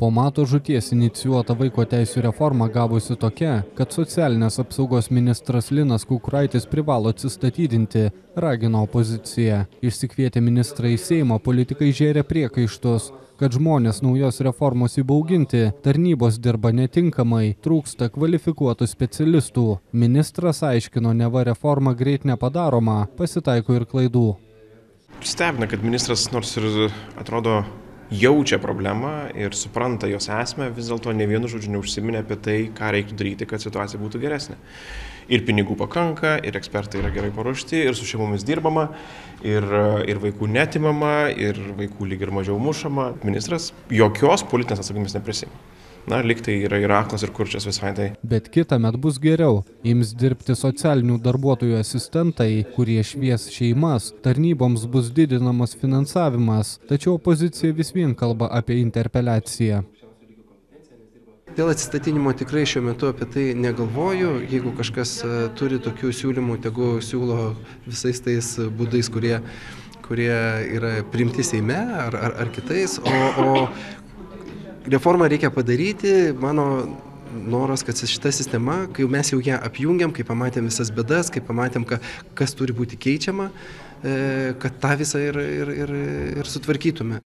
Po mato žuties inicijuota vaiko teisų reforma gavosi tokia, kad socialinės apsaugos ministras Linas Kukuraitis privalo atsistatydinti, ragino opozicija. Išsikvietę ministrai į Seimą politikai žėrė priekaištus, kad žmonės naujos reformos įbauginti, tarnybos dirba netinkamai, trūksta kvalifikuotų specialistų. Ministras aiškino, neva reforma greit nepadaroma, pasitaiko ir klaidų stebina kad ministras nors ir atrodo jaučia problemą ir supranta jos esmę vis dėlto nė vienu žodžiu neužsiminė apie tai ką reiktų daryti kad situacija būtų geresnė. Ir pinigų pakanka ir ekspertai yra gerai paruošti ir su šeimomis dirbama ir ir vaikų neatimama ir vaikų lyg ir mažiau mušama. Ministras jokios politinės atsakomybės neprisiima na lyg tai yra ir aklas ir kurčias visai tai. Bet kitąmet bus geriau. Ims dirbti socialinių darbuotojų asistentai, kurie švies šeimas, tarnyboms bus didinamas finansavimas, tačiau opozicija vis vien kalba apie interpeliaciją. Dėl atsistatydinimo tikrai šiuo metu apie tai negalvoju. Jeigu kažkas e, turi tokių siūlymų, tegu siūlo visais tais būdais, kurie, kurie yra primti Seime ar, ar, ar kitais. O, o reformą reikia padaryti. Mano noras kad šita sistema kai mes jau ją apjungiam kai pamatėm visas bėdas kai pamatėm ka kas turi būti keičiama e, kad tą visą ir ir ir ir sutvarkytume